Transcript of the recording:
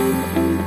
嗯。